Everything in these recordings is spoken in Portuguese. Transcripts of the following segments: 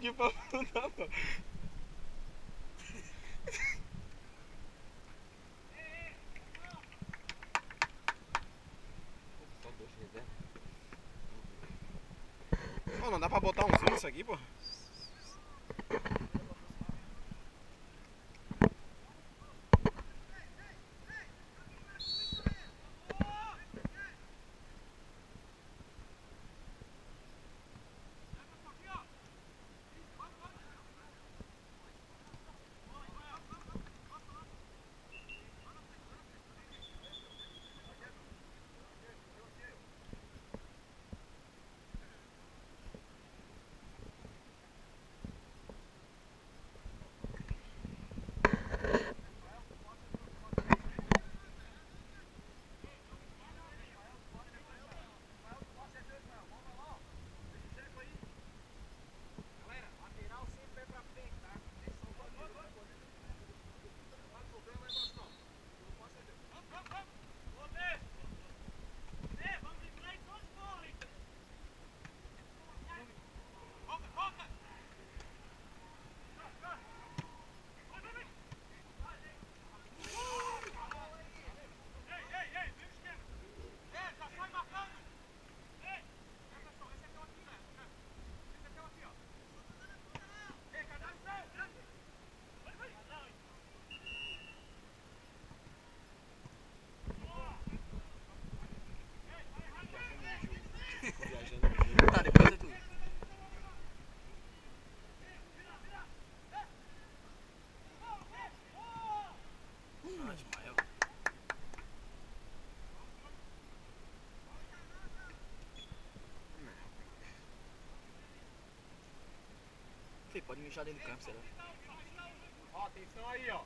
не попадала. Pode mijar dentro do campo, será? Ó, atenção aí, ó.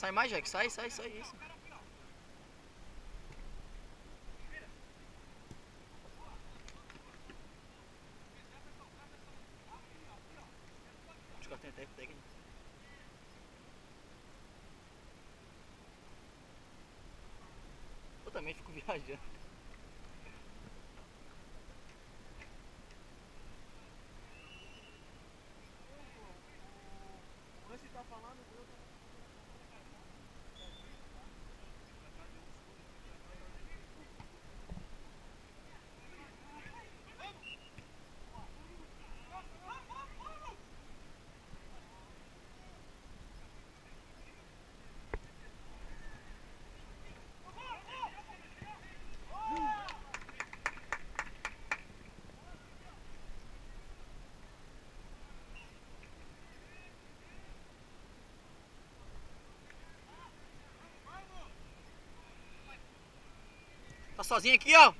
Sai mais, Jack. Sai, sai, sai. Isso. Os caras têm até técnica. Eu também fico viajando. Sozinho aqui, ó.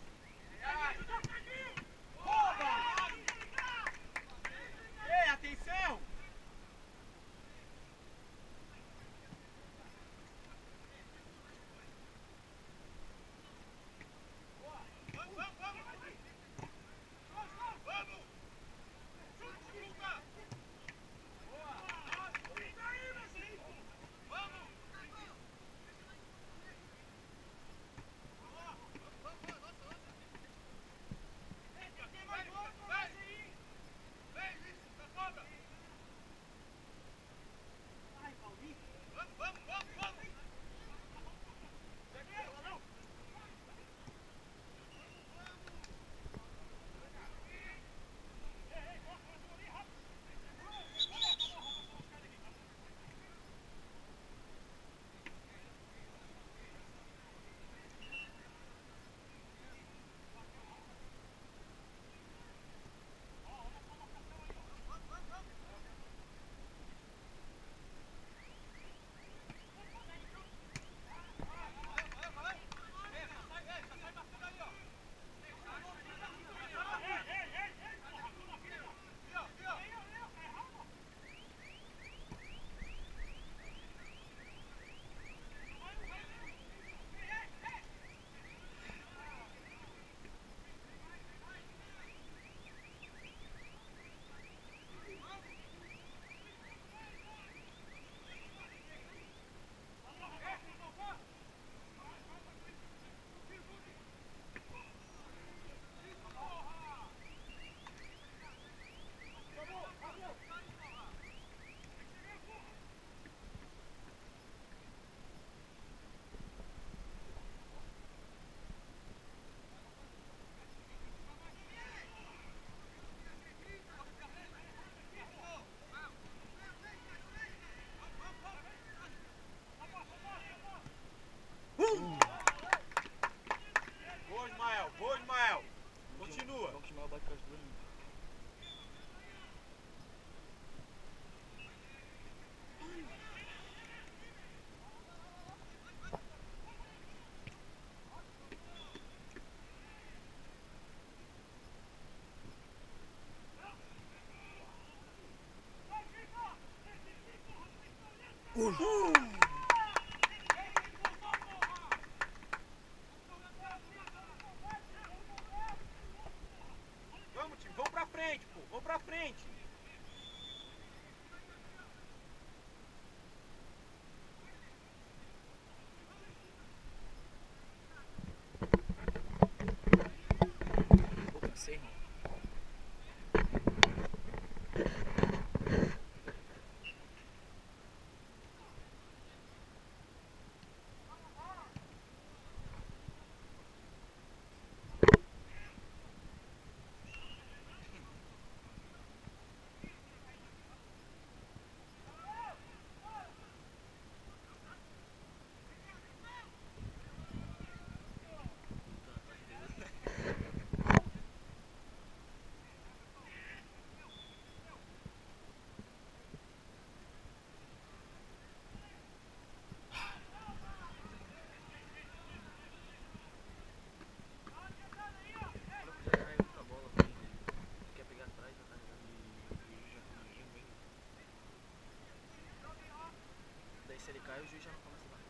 se ele cai, o juiz já não começa a bater.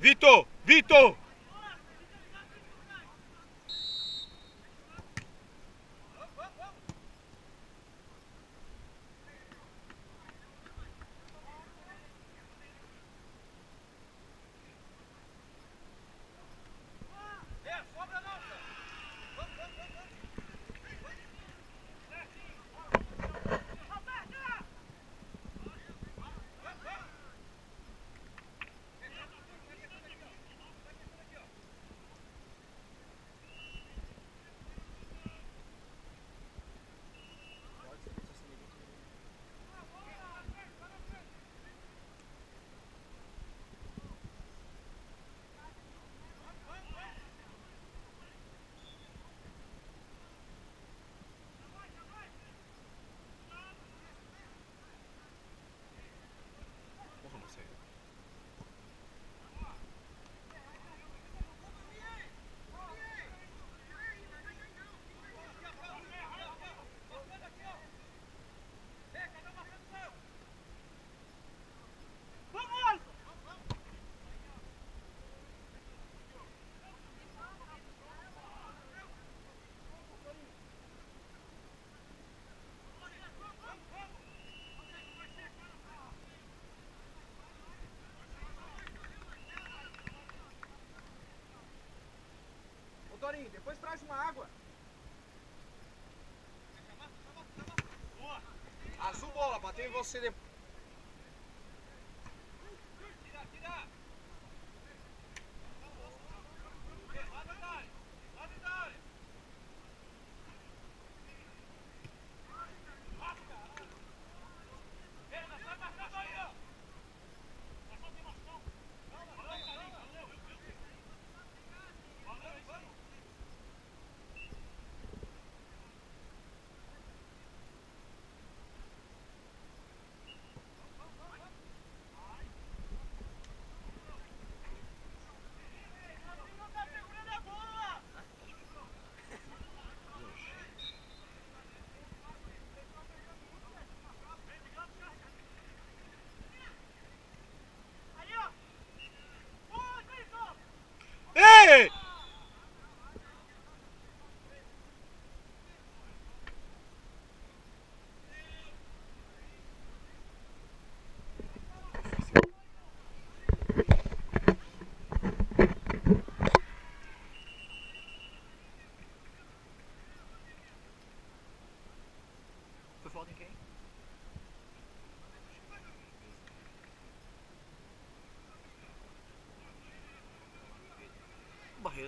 Vito, Vito, Torinho. Depois traz uma água. Azul bola, bateu em você depois.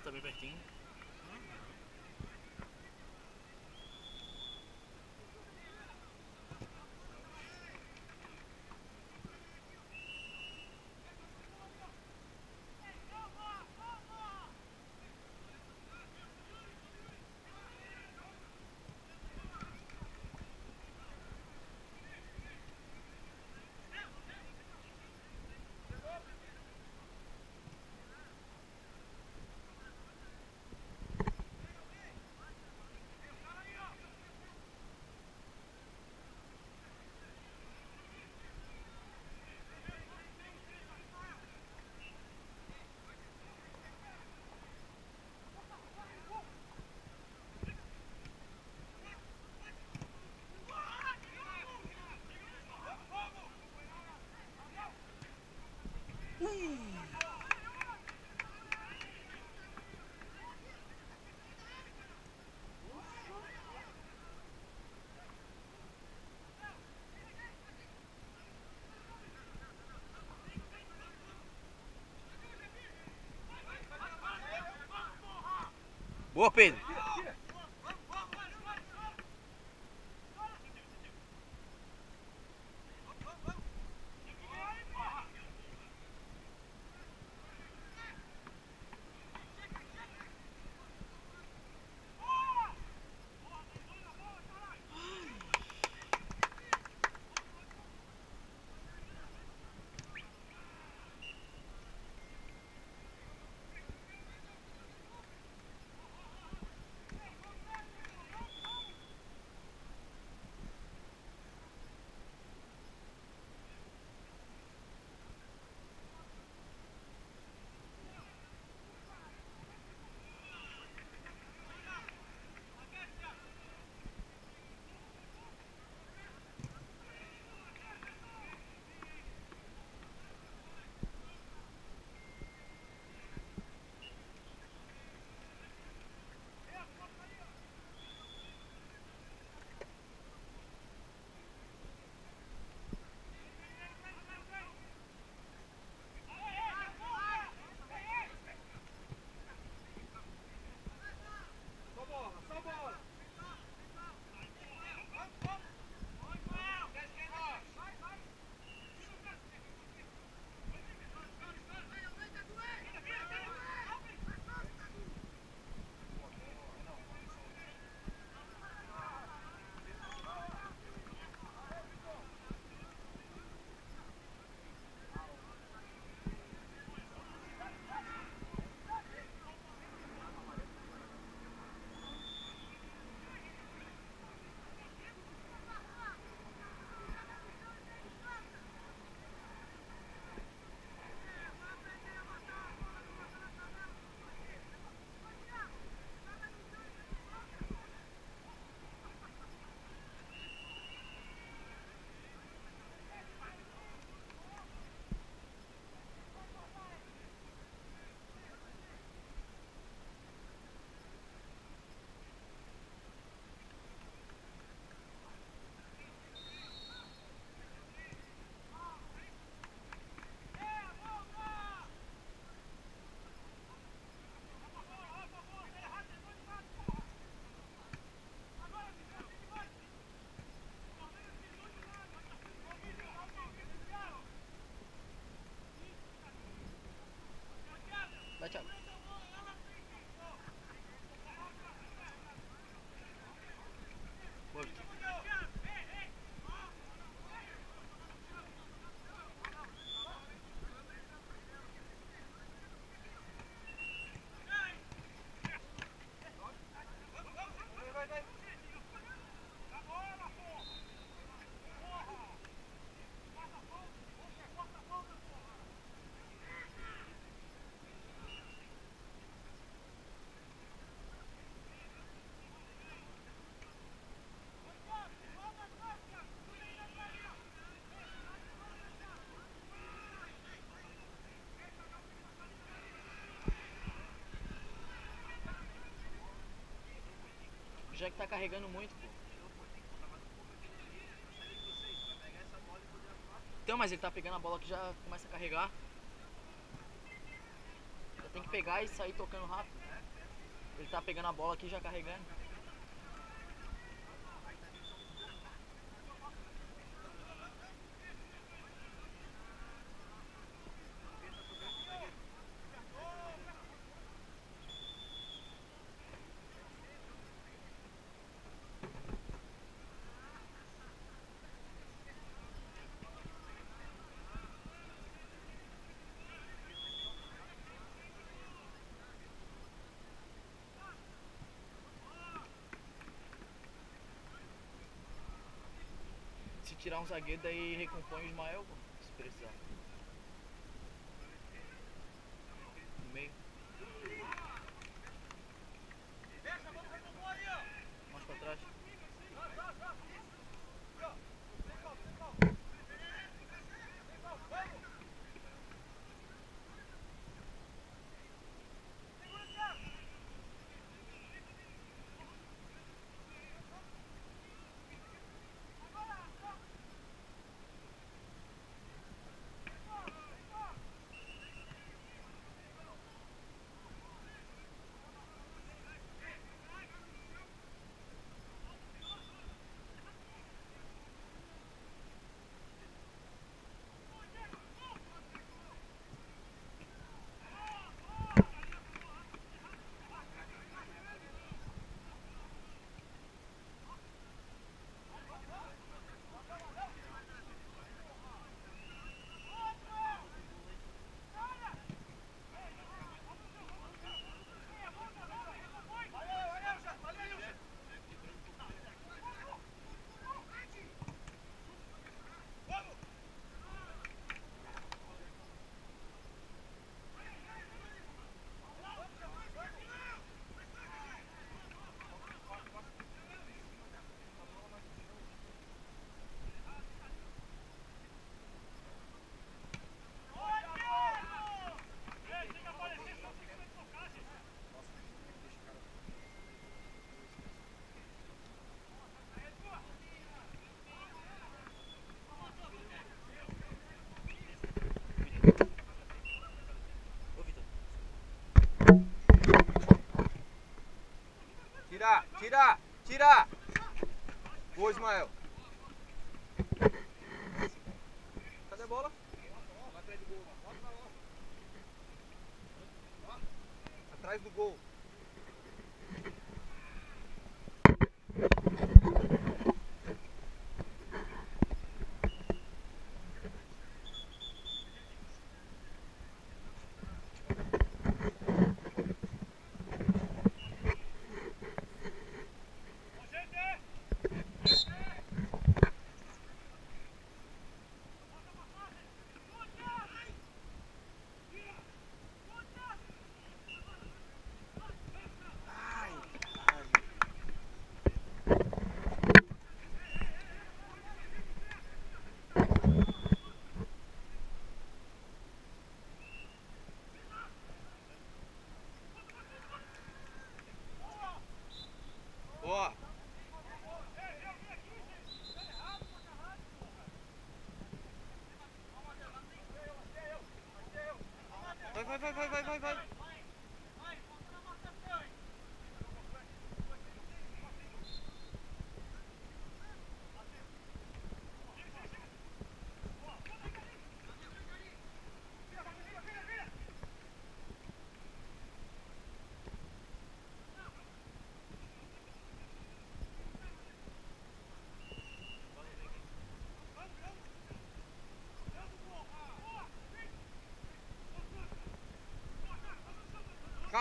Bem pertinho. Boa, Pedro. Jack tá carregando muito, pô. Então, mas ele tá pegando a bola que já começa a carregar. Já tem que pegar e sair tocando rápido. Ele tá pegando a bola aqui já carregando. Tirar um zagueiro, daí recompõe o Ismael, pô, se precisar.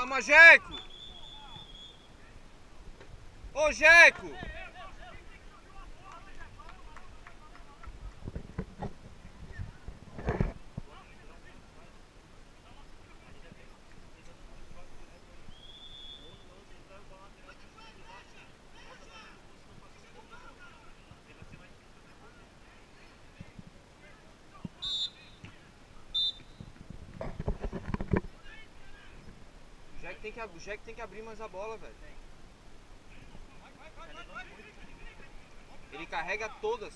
Calma, Jeco! Ô, Jeco! O Jack tem que, o Jack tem que abrir mais a bola, velho. Ele carrega todas.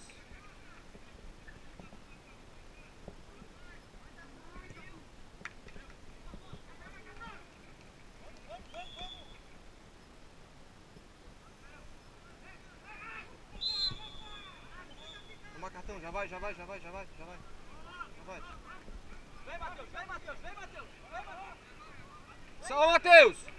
Toma cartão, já vai, já vai, já vai, já vai, já vai. Já vai. Vem, Matheus, vem, Matheus, vem, Matheus. Salve, Matheus!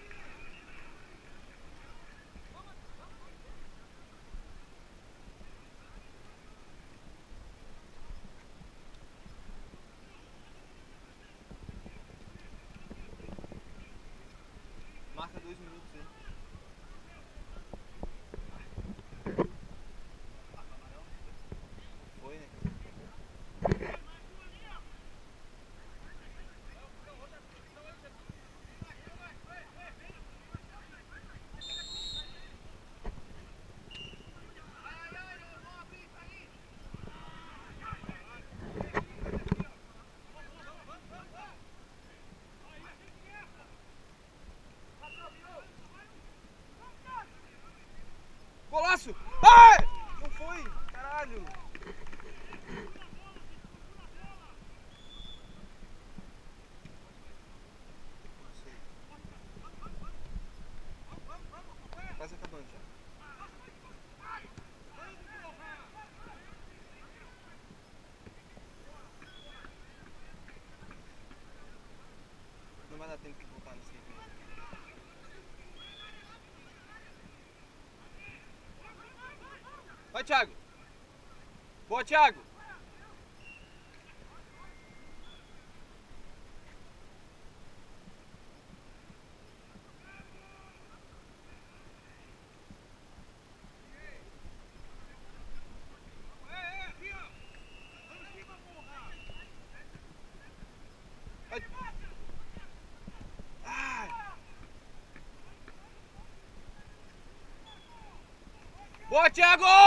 Tempo de voltar nesse tempo. Vai, Thiago! Boa, Thiago! Vai. Ai. Boa, Thiago!